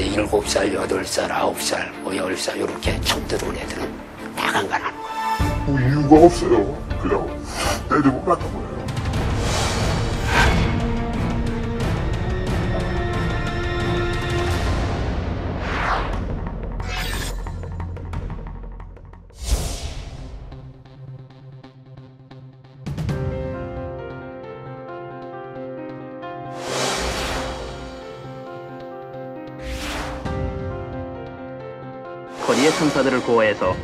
이제 일곱 살, 여덟 살, 아홉 살, 뭐 열 살 이렇게 총 들어온 애들은 다 강간하는 거예요. 뭐 이유가 없어요. 그냥 때리고 가는 거예요. 거리의 천사들을 구호해서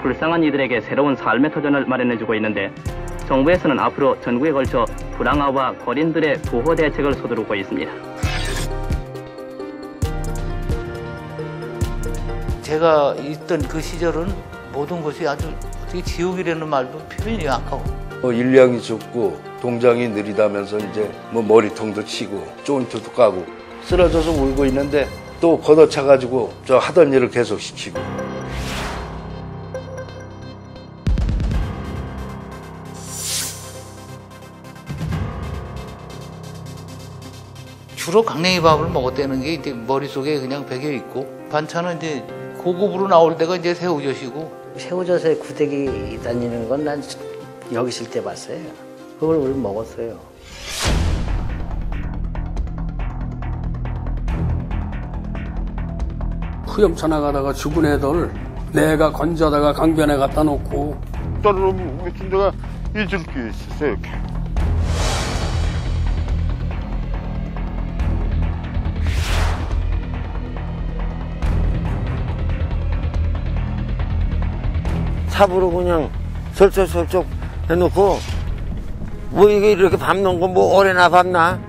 불쌍한 이들에게 새로운 삶의 터전을 마련해주고 있는데 정부에서는 앞으로 전국에 걸쳐 불황아와 거린들의 보호 대책을 서두르고 있습니다. 제가 있던 그 시절은 모든 것이 아주 어떻게 지옥이라는 말도 표현이 아까워. 뭐 일량이 적고 동장이 느리다면서 이제 뭐 머리통도 치고 조인트도 까고 쓰러져서 울고 있는데 또 걷어차 가지고 저 하던 일을 계속 시키고 주로 강냉이 밥을 먹었다는 게 이제 머릿속에 그냥 배겨 있고 반찬은 이제 고급으로 나올 때가 이제 새우젓이고 새우젓에 구데기 다니는 건 난 여기 있을 때 봤어요. 그걸 우리 먹었어요. 후염차 나 가다가 죽은 애들 내가 건져다가 강변에 갖다 놓고 딸은 우리 친구가 잊을 게 있었어요. 삽으로 그냥 설쩍설쩍 해놓고 뭐 이게 이렇게 밟는 거 뭐 오래나 밟나?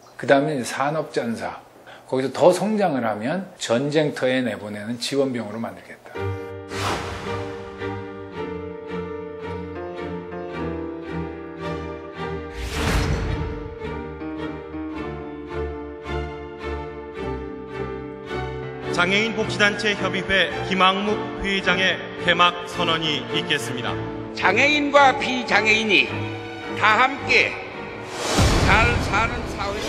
그 다음에 산업전사 거기서 더 성장을 하면 전쟁터에 내보내는 지원병으로 만들겠다. 장애인 복지단체 협의회 김학묵 회장의 개막 선언이 있겠습니다. 장애인과 비장애인이 다 함께 잘 사는 사회.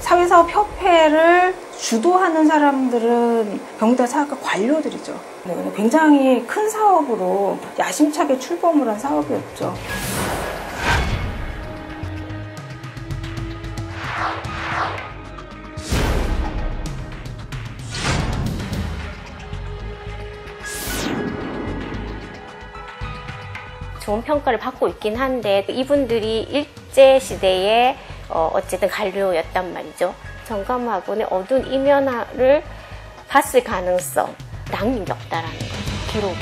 사회사업 협회를 주도하는 사람들은 경기도 사업가 관료들이죠. 네, 굉장히 큰 사업으로 야심차게 출범을 한 사업이었죠. 좋은 평가를 받고 있긴 한데 이분들이 일제 시대에 어, 어쨌든 관료였단 말이죠. 정감하고는 어두운 이면을 봤을 가능성 낭이 없다라는 거죠. 기록.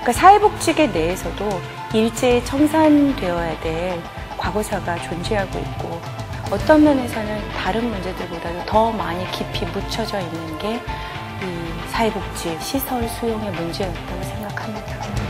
그러니까 사회복 지계 내에서도 일제에 청산되어야 될 과거사가 존재하고 있고 어떤 면에서는 다른 문제들보다도 더 많이 깊이 묻혀져 있는 게 이 사회복지 시설 수용의 문제였다고 생각합니다.